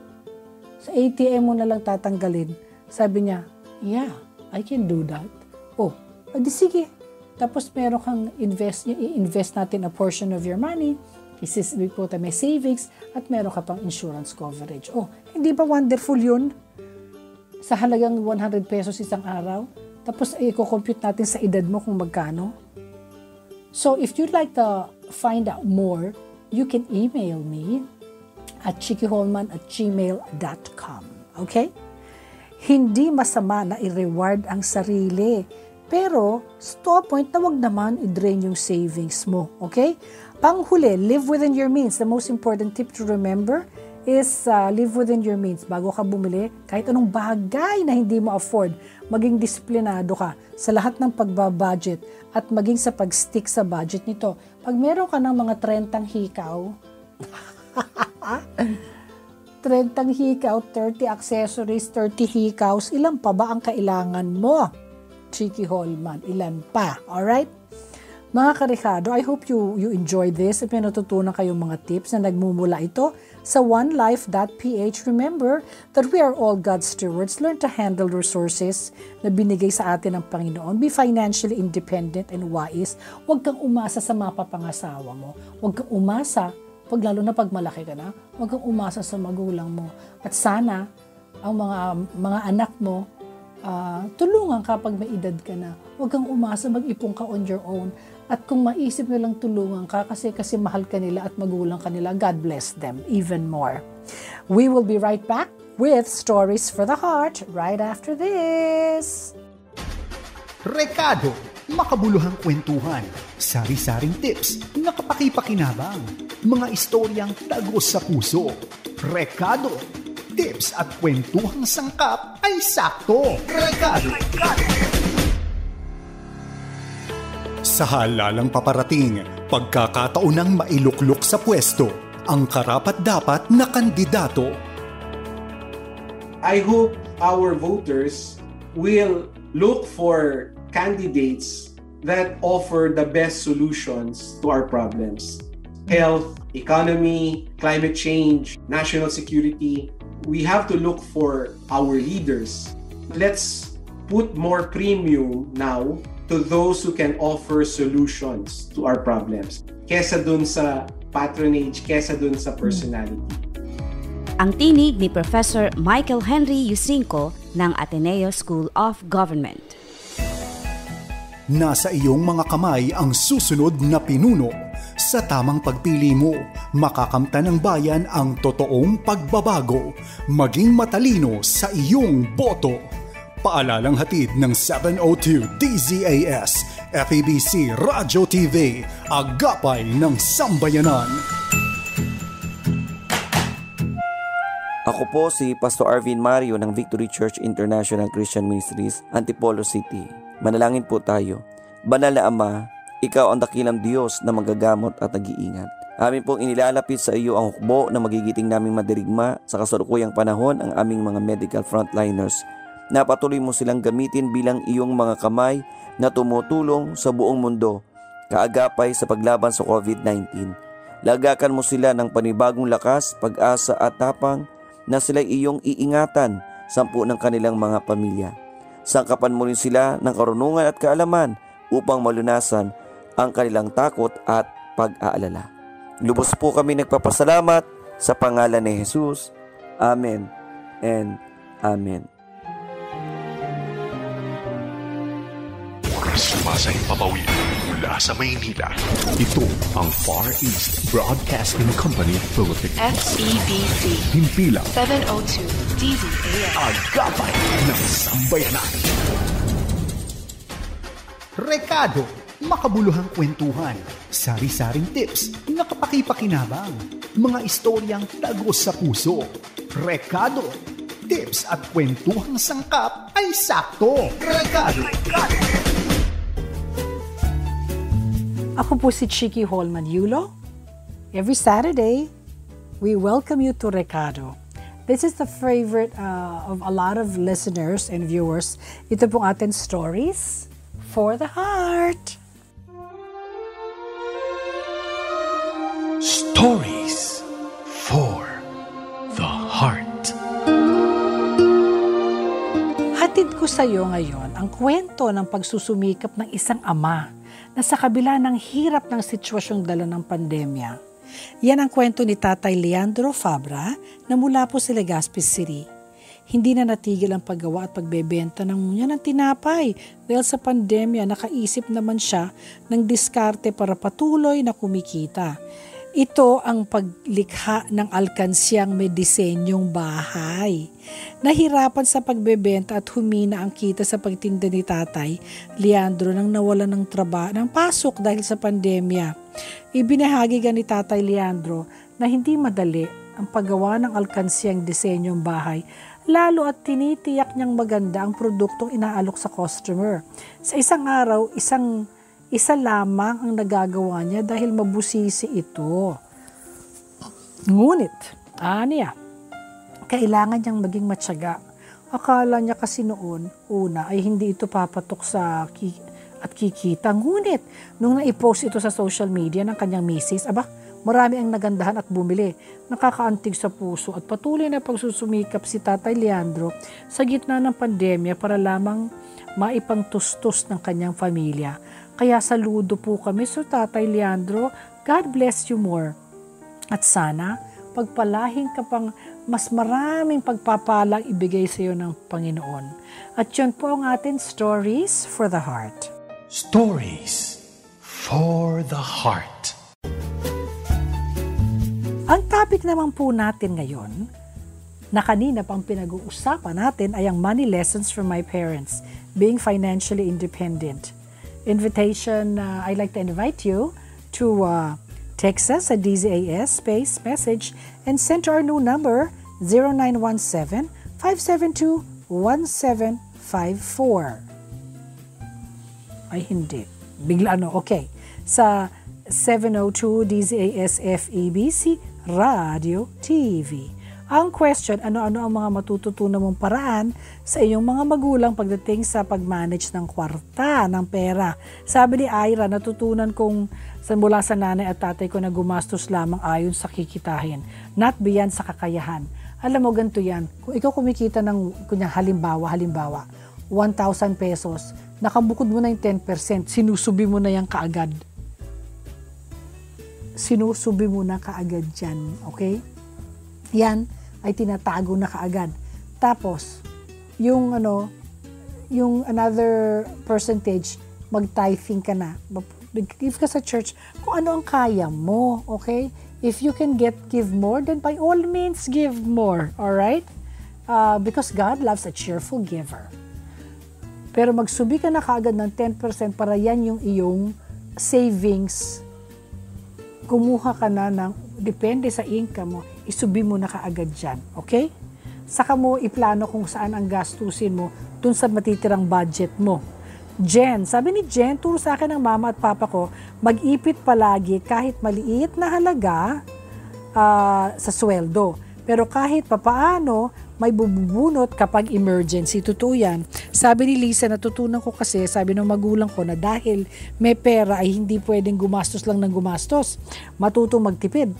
Sa ATM mo na lang tatanggalin. Sabi niya, yeah, I can do that. Oh, adi sige. Tapos meron kang invest, i-invest natin a portion of your money. Isis, po may savings at meron ka pang insurance coverage. Oh, hindi ba wonderful yun? Sa halagang 100 pesos isang araw. Tapos i-compute natin sa edad mo kung magkano. So if you'd like to find out more, you can email me at chikiholman at gmail.com. Okay? Hindi masama na i-reward ang sarili. Pero, stop point na wag naman i-drain yung savings mo. Okay? Panghuli, live within your means. The most important tip to remember is uh, live within your means. Bago ka bumili, kahit anong bagay na hindi mo afford, maging disiplinado ka sa lahat ng pagbabudget at maging sa pag-stick sa budget nito. Pag meron ka ng mga 30 hikaw, 30 hikaw, 30 accessories, 30 hikaws, ilan pa ba ang kailangan mo? Cheeky Holman, ilan pa? Alright? Mga karikado, I hope you, you enjoyed this at may natutunan kayong mga tips na nagmumula ito sa onelife.ph. Remember that we are all God's stewards. Learn to handle resources na binigay sa atin ng Panginoon. Be financially independent and wise. Huwag kang umasa sa mapapangasawa mo. Huwag kang umasa, pag lalo na pag malaki ka na, huwag kang umasa sa magulang mo. At sana, ang mga, mga anak mo, uh, tulungan ka pag may edad ka na. Huwag kang umasa, mag-ipon ka on your own. At kung maisip nilang tulungan ka kasi kasi mahal ka nila at magulang ka nila, God bless them even more. We will be right back with Stories for the Heart right after this. Rekado, makabuluhang kwentuhan, sari-saring tips na kapaki-pakinabang, mga istoryang tagos sa puso. Rekado, tips at kwentuhang sangkap ay sakto. Rekado. Sa halalang paparating, pagkakataon mailuklok sa pwesto ang karapat-dapat na kandidato. I hope our voters will look for candidates that offer the best solutions to our problems. Health, economy, climate change, national security, we have to look for our leaders. Let's put more premium now to those who can offer solutions to our problems. Kesa dun sa patronage, kesa dun sa personality. Ang tinig ni Professor Michael Henry Yusinko ng Ateneo School of Government. Nasa iyong mga kamay ang susunod na pinuno. Sa tamang pagpili mo, makakamta ng bayan ang totoong pagbabago. Maging matalino sa iyong boto. Paalalang hatid ng 702 DZAS, FEBC Radio TV, Agapay ng Sambayanan. Ako po si Pastor Arvin Mario ng Victory Church International Christian Ministries, Antipolo City. Manalangin po tayo. Banal na Ama, Ikaw ang dakilang Diyos na magagamot at nag-iingat. Amin pong inilalapit sa iyo ang hukbo na magigiting naming madirigma sa kasalukuyang panahon ang aming mga medical frontliners na patuloy mo silang gamitin bilang iyong mga kamay na tumutulong sa buong mundo kaagapay sa paglaban sa COVID-19. Lagakan mo sila ng panibagong lakas, pag-asa at tapang na sila iyong iingatan sampu ng kanilang mga pamilya. Sangkapan mo rin sila ng karunungan at kaalaman upang malunasan ang kanilang takot at pag-aalala. Lubos po kami nagpapasalamat sa pangalan ni Jesus. Amen and Amen. Sumasay papawid mula sa Maynila. Ito ang Far East Broadcasting Company Philippines. FEBC Himpilang 702 DZAS. Agapay ng Sambayanan. Rekado, makabuluhang kwentuhan, sari-saring tips na kapaki-pakinabang, mga istoryang tagos sa puso. Rekado, tips at kwentuhang sangkap ay sakto. Rekado. Ako po si Chiki Holman Yulo. Every Saturday, we welcome you to Recado. This is the favorite uh, of a lot of listeners and viewers. Ito pong ating stories for the heart. Stories for the Heart. Hatid ko sa iyo ngayon ang kwento ng pagsusumikap ng isang ama na sa kabila ng hirap ng sitwasyong dala ng pandemya. Yan ang kwento ni Tatay Leandro Fabra na mula po sa Legazpi City. Hindi na natigil ang paggawa at pagbebenta ng munya ng tinapay dahil sa pandemya nakaisip naman siya ng diskarte para patuloy na kumikita. Ito ang paglikha ng alkansyang may disenyong bahay. Nahirapan sa pagbebenta at humina ang kita sa pagtinda ni tatay, Leandro nang nawala ng trabaho ng pasok dahil sa pandemya. Ibinahagi ni tatay Leandro na hindi madali ang paggawa ng alkansyang disenyong bahay lalo at tinitiyak niyang maganda ang produktong inaalok sa customer. Sa isang araw, isang isa lamang ang nagagawa niya dahil mabusisi ito. Ngunit, aniya, kailangan niyang maging matyaga. Akala niya kasi noon, una, ay hindi ito papatok sa ki- at kikita. Ngunit, nung na-post ito sa social media ng kanyang misis, aba, marami ang nagandahan at bumili. Nakakaantig sa puso at patuloy na pagsusumikap si Tatay Leandro sa gitna ng pandemya para lamang maipangtustos ng kanyang pamilya. Kaya saludo po kami sa Tatay Leandro. God bless you more. At sana, pagpalahin ka pang mas maraming pagpapalang ibigay sa iyo ng Panginoon. At yun po ang ating Stories for the Heart. Stories for the Heart. Ang topic naman po natin ngayon, na kanina pang pinag-uusapan natin ay ang money lessons from my parents, being financially independent. Invitation, uh, I'd like to invite you to uh, text us at DZAS space message and send our new number 0917 572 1754. Ay, hindi. Bigla ano, okay. Sa 702 DZAS FEBC Radio TV. Ang question, ano-ano ang mga matututunan mong paraan sa iyong mga magulang pagdating sa pag-manage ng kwarta, ng pera. Sabi ni Ira, natutunan kong mula sa nanay at tatay ko na gumastos lamang ayon sa kikitahin, not beyond sa kakayahan. Alam mo, ganito yan. Kung ikaw kumikita ng, kunya, halimbawa, halimbawa, 1,000 pesos, nakabukod mo na yung 10%, sinusubi mo na yan kaagad. Sinusubi mo na kaagad yan, okay? Yan ay tinatago na kaagad. Tapos, yung ano, yung another percentage, mag-tithing ka na. Give ka sa church kung ano ang kaya mo, okay? If you can get give more, then by all means give more, all right? Uh, because God loves a cheerful giver. Pero magsubi ka na kaagad ng 10% para yan yung iyong savings. Kumuha ka na ng, depende sa income mo, isubi mo na kaagad dyan. Okay? Saka mo iplano kung saan ang gastusin mo dun sa matitirang budget mo. Jen, sabi ni Jen, turo sa akin ng mama at papa ko, mag-ipit palagi kahit maliit na halaga uh, sa sweldo. Pero kahit papaano, may bubunot kapag emergency. Totoo yan. Sabi ni Lisa, natutunan ko kasi, sabi ng magulang ko na dahil may pera ay hindi pwedeng gumastos lang ng gumastos. Matutong magtipid.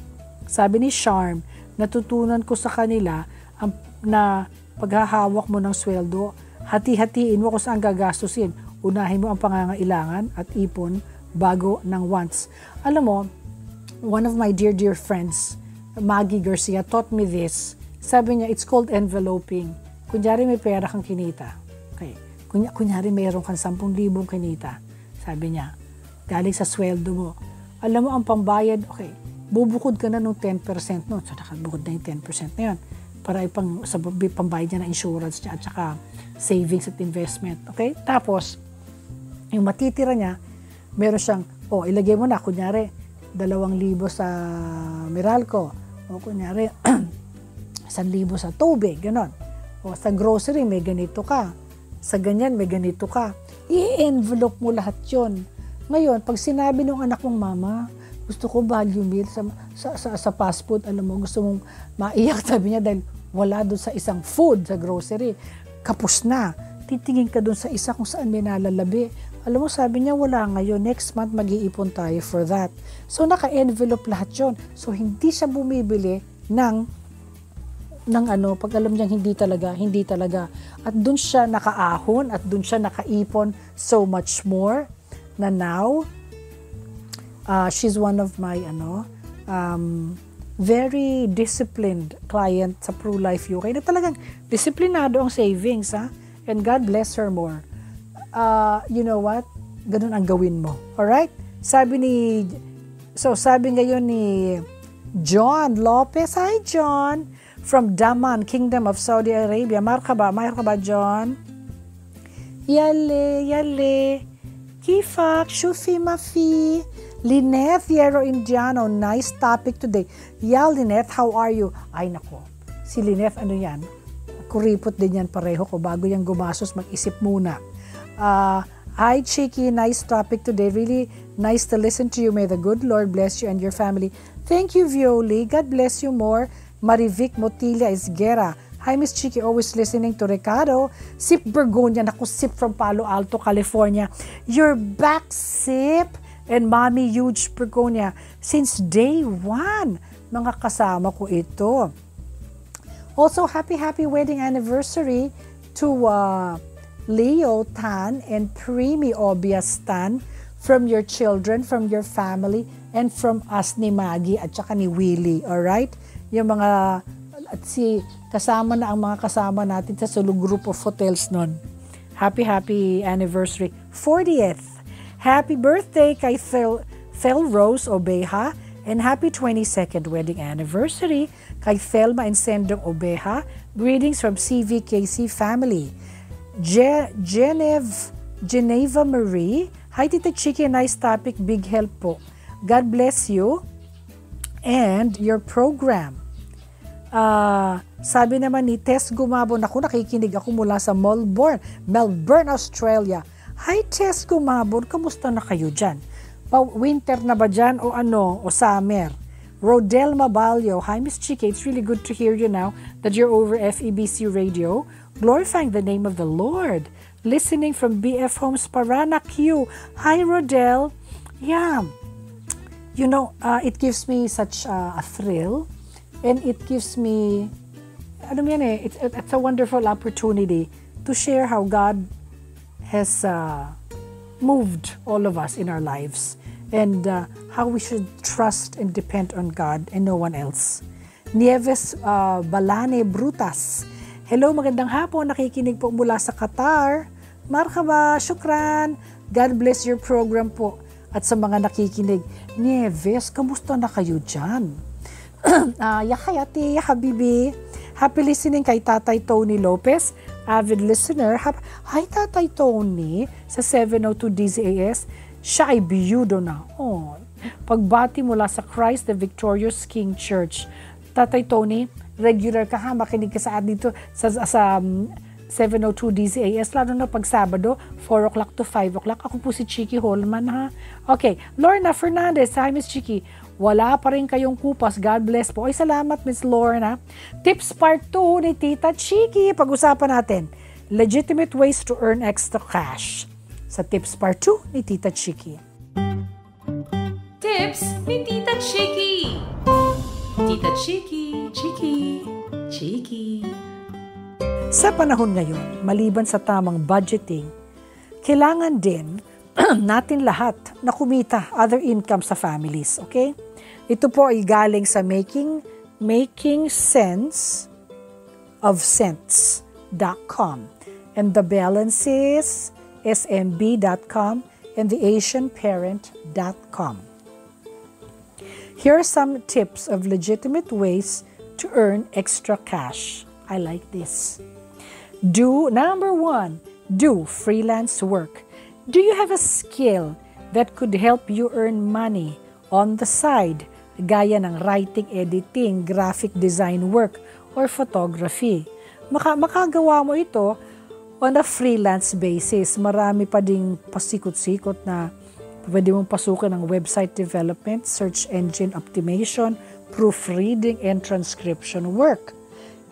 Sabi ni Charm, natutunan ko sa kanila ang, na paghahawak mo ng sweldo, hati-hatiin mo kung saan gagastusin. Unahin mo ang pangangailangan at ipon bago ng wants. Alam mo, one of my dear, dear friends, Maggie Garcia, taught me this sabi niya, it's called enveloping. Kunyari may pera kang kinita. Okay. Kunya, kunyari mayroon kang 10,000 kinita. Sabi niya, galing sa sweldo mo. Alam mo ang pambayad, okay, bubukod ka na ng 10% no? So nakabukod na yung 10% na yun. Para ipang, sa pambayad niya na insurance niya at saka savings at investment. Okay? Tapos, yung matitira niya, meron siyang, oh, ilagay mo na, kunyari, dalawang libo sa Meralco. O kunyari, 1,000 sa tubig, ganon. O sa grocery, may ganito ka. Sa ganyan, may ganito ka. I-envelope mo lahat yon. Ngayon, pag sinabi ng anak mong mama, gusto ko value meal sa, sa, sa, sa fast food, alam mo, gusto mong maiyak, sabi niya, dahil wala doon sa isang food sa grocery. Kapos na. Titingin ka doon sa isa kung saan may nalalabi. Alam mo, sabi niya, wala ngayon. Next month, mag-iipon tayo for that. So, naka-envelope lahat yon. So, hindi siya bumibili ng ng ano, pag alam niyang hindi talaga, hindi talaga. At dun siya nakaahon at dun siya nakaipon so much more na now, uh, she's one of my ano, um, very disciplined client sa Pro Life UK na talagang disiplinado ang savings ha. And God bless her more. Uh, you know what? Ganun ang gawin mo. Alright? Sabi ni, so sabi ngayon ni John Lopez, hi John, from Daman, Kingdom of Saudi Arabia. Marhaba, marhaba John. Yale, yale. Kifak, Shufi Mafi. Lineth Yero Indiano, nice topic today. Yeah, Lineth, how are you? Ay, nako. Si Lineth, ano yan? Kuripot din yan pareho ko. Bago yan gumasos, mag-isip muna. Uh, hi, Chiki. Nice topic today. Really nice to listen to you. May the good Lord bless you and your family. Thank you, Violi. God bless you more. Marivic Motilla Isguera. Hi, Miss Chiki, always listening to Ricardo. Sip Bergonia, naku, Sip from Palo Alto, California. You're back, Sip. And Mommy Huge Bergonia. Since day one, mga kasama ko ito. Also, happy, happy wedding anniversary to uh, Leo Tan and Primi Obias Tan from your children, from your family, and from us ni Maggie at saka ni Willie. Alright? yung mga at si kasama na ang mga kasama natin sa Sulu Group of Hotels nun. Happy, happy anniversary. 40th. Happy birthday kay Phil, Phil Rose Obeja and happy 22nd wedding anniversary kay Thelma and Sendong Obeja. Greetings from CVKC family. Je Geneve, Geneva Marie. Hi Tita Chiki, nice topic, big help po. God bless you and your program. Uh, sabi naman ni Tess Gumabon, ako nakikinig ako mula sa Melbourne, Melbourne, Australia. Hi Tess Gumabon, kamusta na kayo dyan? Pa winter na ba dyan o ano, o summer? Rodel Mabalio, hi Miss Chike, it's really good to hear you now that you're over FEBC Radio, glorifying the name of the Lord. Listening from BF Homes Parana Q. Hi Rodel. Yeah, you know, uh, it gives me such uh, a thrill and it gives me ano yan eh, it's, it's a wonderful opportunity to share how God has uh, moved all of us in our lives and uh, how we should trust and depend on God and no one else. Nieves uh, Balane Brutas. Hello, magandang hapon. Nakikinig po mula sa Qatar. Marhaba, syukran. God bless your program po. At sa mga nakikinig, Nieves, kamusta na kayo dyan? uh, yakayati, habibi. Happy listening kay Tatay Tony Lopez, avid listener. Hi Tatay Tony sa 702 DZAS. Siya ay biyudo na. Oh, pagbati mula sa Christ the Victorious King Church. Tatay Tony, regular ka ha, makinig ka sa dito sa, sa um, 702 DZAS, lalo na pag Sabado, 4 o'clock to 5 o'clock. Ako po si Chiki Holman ha. Okay, Lorna Fernandez, hi Miss Chiki. Wala pa rin kayong kupas. God bless po. Ay, salamat, Miss Lorna. Tips part 2 ni Tita Chiki. Pag-usapan natin, legitimate ways to earn extra cash. Sa tips part 2 ni Tita Chiki. Tips ni Tita Chiki. Tita Chiki, Chiki, Chiki. Sa panahon ngayon, maliban sa tamang budgeting, kailangan din natin lahat na kumita other income sa families, okay? Ito po ay galing sa making making sense of sense.com and the balance is smb.com and the asianparent.com. Here are some tips of legitimate ways to earn extra cash. I like this. Do number 1, do freelance work. Do you have a skill that could help you earn money on the side gaya ng writing, editing, graphic design work, or photography. Maka makagawa mo ito on a freelance basis. Marami pa ding pasikot-sikot na pwede mong pasukan ng website development, search engine optimization, proofreading, and transcription work.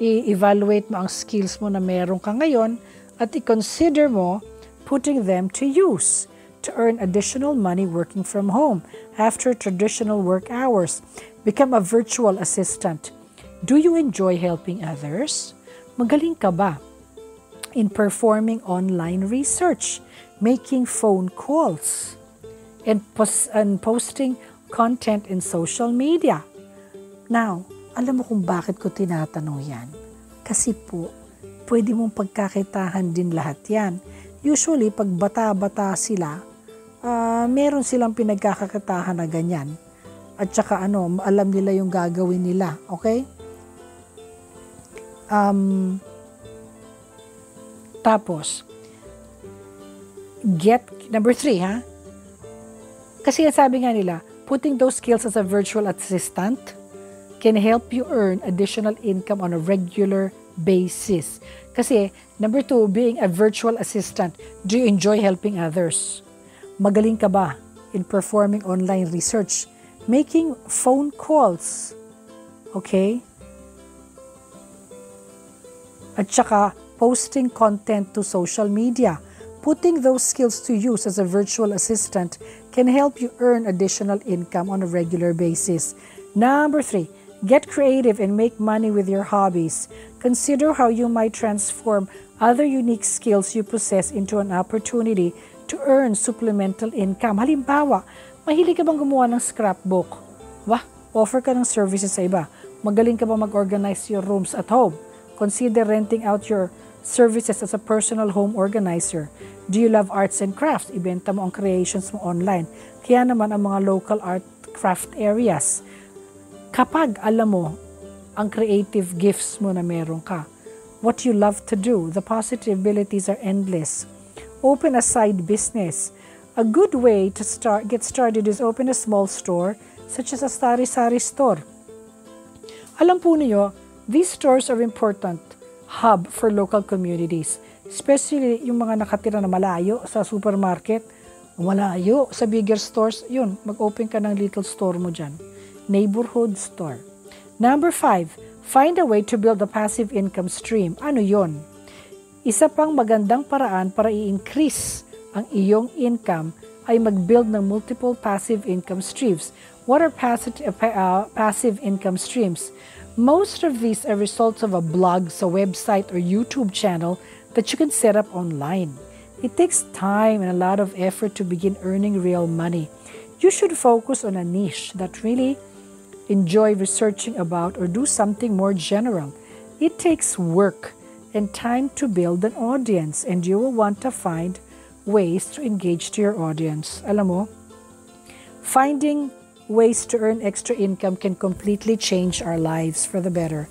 I-evaluate mo ang skills mo na meron ka ngayon at i-consider mo putting them to use to earn additional money working from home after traditional work hours. Become a virtual assistant. Do you enjoy helping others? Magaling ka ba in performing online research, making phone calls, and, pos- and posting content in social media? Now, alam mo kung bakit ko tinatanong yan? Kasi po, pwede mong pagkakitahan din lahat yan. Usually, pag bata-bata sila, uh, meron silang pinagkakakatahan na ganyan. At saka ano, alam nila yung gagawin nila. Okay? Um, tapos, get, number three, ha? Kasi sabi nga nila, putting those skills as a virtual assistant can help you earn additional income on a regular basis. Kasi, number two, being a virtual assistant, do you enjoy helping others? Magaling ka ba in performing online research? Making phone calls. Okay? At saka, posting content to social media. Putting those skills to use as a virtual assistant can help you earn additional income on a regular basis. Number three, get creative and make money with your hobbies. Consider how you might transform other unique skills you possess into an opportunity to earn supplemental income. Halimbawa, mahilig ka bang gumawa ng scrapbook? Wah, offer ka ng services sa iba. Magaling ka ba mag-organize your rooms at home? Consider renting out your services as a personal home organizer. Do you love arts and crafts? Ibenta mo ang creations mo online. Kaya naman ang mga local art craft areas. Kapag alam mo ang creative gifts mo na meron ka, what you love to do, the possibilities are endless open a side business. A good way to start get started is open a small store such as a sari-sari store. Alam po niyo, these stores are important hub for local communities, especially yung mga nakatira na malayo sa supermarket, malayo sa bigger stores, yun, mag-open ka ng little store mo dyan. Neighborhood store. Number five, find a way to build a passive income stream. Ano yon? Isa pang magandang paraan para i-increase ang iyong income ay mag-build ng multiple passive income streams. What are passive, uh, passive income streams? Most of these are results of a blog, a website, or YouTube channel that you can set up online. It takes time and a lot of effort to begin earning real money. You should focus on a niche that really enjoy researching about or do something more general. It takes work and time to build an audience and you will want to find ways to engage to your audience. Alam mo, finding ways to earn extra income can completely change our lives for the better.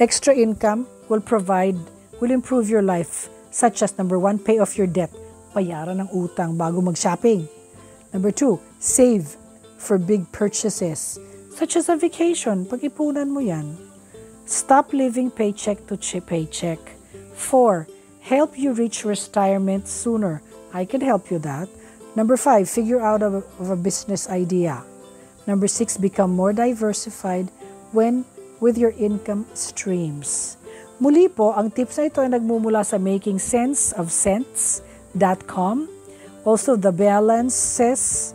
Extra income will provide, will improve your life, such as number one, pay off your debt, bayaran ng utang bago mag-shopping. Number two, save for big purchases, such as a vacation, pag-ipunan mo yan. Stop living paycheck to paycheck. Four, help you reach retirement sooner. I can help you that. Number five, figure out of a, of a business idea. Number six, become more diversified when with your income streams. Muli po, ang tips na ito ay nagmumula sa Making Sense of Sense.com. Also, the balances,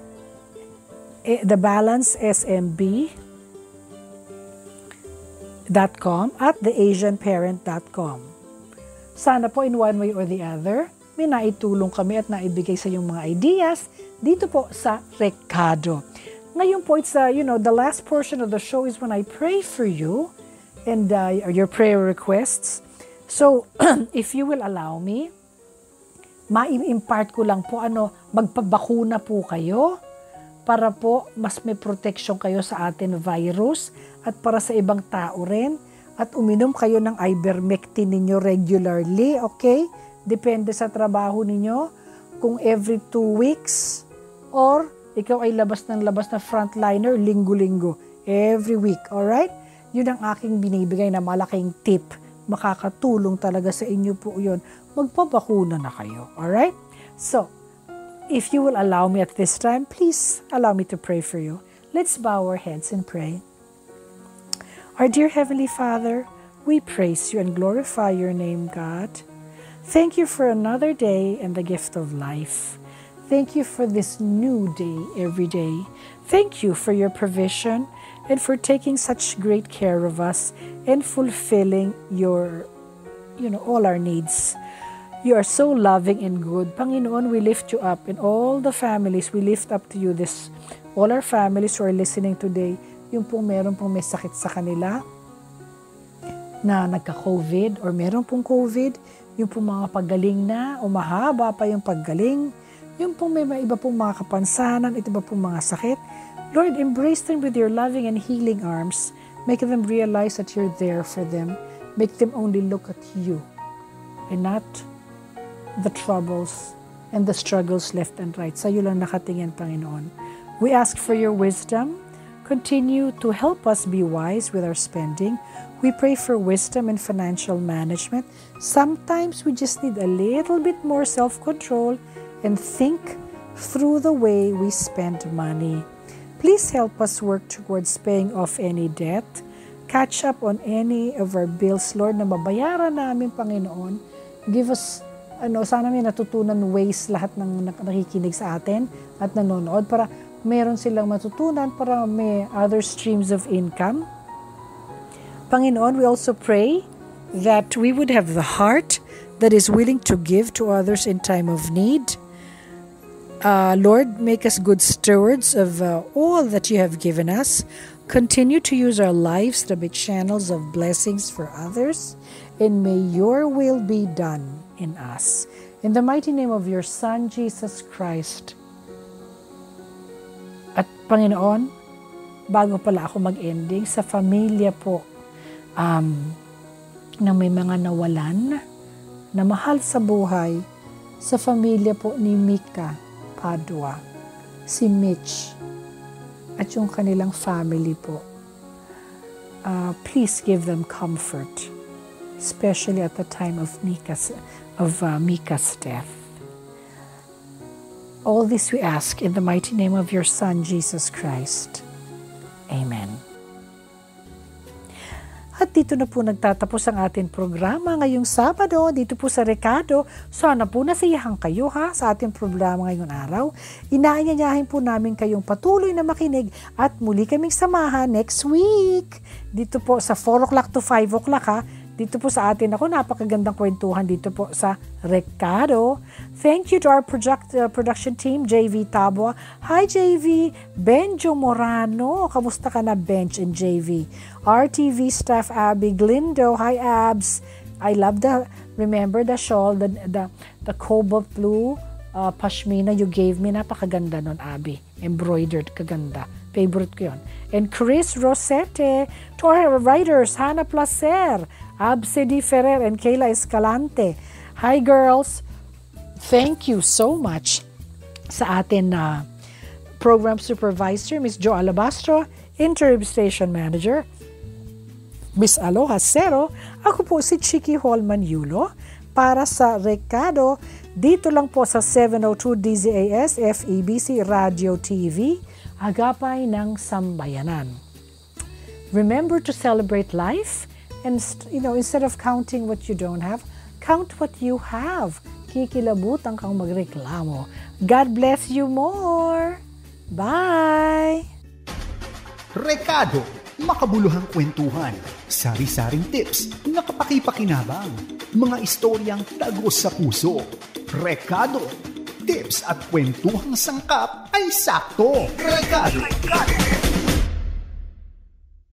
the balance SMB.com at theasianparent.com. Sana po in one way or the other, may naitulong kami at naibigay sa inyong mga ideas dito po sa Recado. Ngayon po, it's, uh, you know, the last portion of the show is when I pray for you and uh, your prayer requests. So, if you will allow me, ma-impart ko lang po ano, magpabakuna po kayo para po mas may protection kayo sa atin virus at para sa ibang tao rin at uminom kayo ng ivermectin ninyo regularly, okay? Depende sa trabaho ninyo kung every two weeks or ikaw ay labas ng labas na frontliner linggo-linggo, every week, alright? Yun ang aking binibigay na malaking tip. Makakatulong talaga sa inyo po yun. Magpabakuna na kayo, alright? So, if you will allow me at this time, please allow me to pray for you. Let's bow our heads and pray. Our dear Heavenly Father, we praise you and glorify your name, God. Thank you for another day and the gift of life. Thank you for this new day every day. Thank you for your provision and for taking such great care of us and fulfilling your, you know, all our needs. You are so loving and good. Panginoon, we lift you up and all the families, we lift up to you this, all our families who are listening today, yung pong meron pong may sakit sa kanila, na nagka-COVID or meron pong COVID, yung pong mga paggaling na o mahaba pa yung paggaling, yung pong may iba pong mga kapansanan, iba pong mga sakit, Lord, embrace them with your loving and healing arms. Make them realize that you're there for them. Make them only look at you and not the troubles and the struggles left and right. Sa iyo lang nakatingin, Panginoon. We ask for your wisdom. Continue to help us be wise with our spending. We pray for wisdom in financial management. Sometimes we just need a little bit more self control and think through the way we spend money. Please help us work towards paying off any debt, catch up on any of our bills, Lord, na mabayaran namin, Panginoon. Give us, ano, sana may natutunan ways lahat ng nakikinig sa atin at nanonood para meron silang matutunan para may other streams of income. Panginoon, we also pray that we would have the heart that is willing to give to others in time of need uh, Lord, make us good stewards of uh, all that you have given us. Continue to use our lives to be channels of blessings for others, and may your will be done in us. In the mighty name of your Son, Jesus Christ. At Panginoon, bago pala ako mag-ending, sa familia po um, na may mga nawalan na mahal sa buhay, sa familia po ni Mika, Padua, si Mitch, at yung kanilang family po. Uh, please give them comfort, especially at the time of Mika's, of uh, Mika's death. All this we ask in the mighty name of your Son, Jesus Christ. Amen. At dito na po nagtatapos ang ating programa ngayong Sabado dito po sa Recado. Sana po nasiyahan kayo ha sa ating programa ngayong araw. Inaanyayahin po namin kayong patuloy na makinig at muli kaming samahan next week. Dito po sa 4 o'clock to 5 o'clock ha dito po sa atin ako napakagandang kwentuhan dito po sa Recado. Thank you to our project, uh, production team, JV Tabua. Hi JV, Benjo Morano. Kamusta ka na Bench and JV? RTV staff Abby Glindo. Hi Abs. I love the, remember the shawl, the, the, the cobalt blue uh, pashmina you gave me. Napakaganda nun, Abby. Embroidered, kaganda. Favorite ko yun. And Chris Rosette, to our writers, Hannah Placer, Absedi Ferrer and Kayla Escalante. Hi girls! Thank you so much sa atin na uh, program supervisor, Miss Jo Alabastro, interim station manager, Miss Aloha Cero. Ako po si Chiki Holman Yulo para sa Recado dito lang po sa 702 DZAS FEBC Radio TV, agapay ng sambayanan. Remember to celebrate life And, you know, instead of counting what you don't have, count what you have. Kikilabutan kang magreklamo. God bless you more. Bye! Rekado, makabuluhang kwentuhan, sari-saring tips na kapakipakinabang, mga istoryang tagos sa puso. Rekado, tips at kwentuhang sangkap ay sakto. Rekado! Rekado.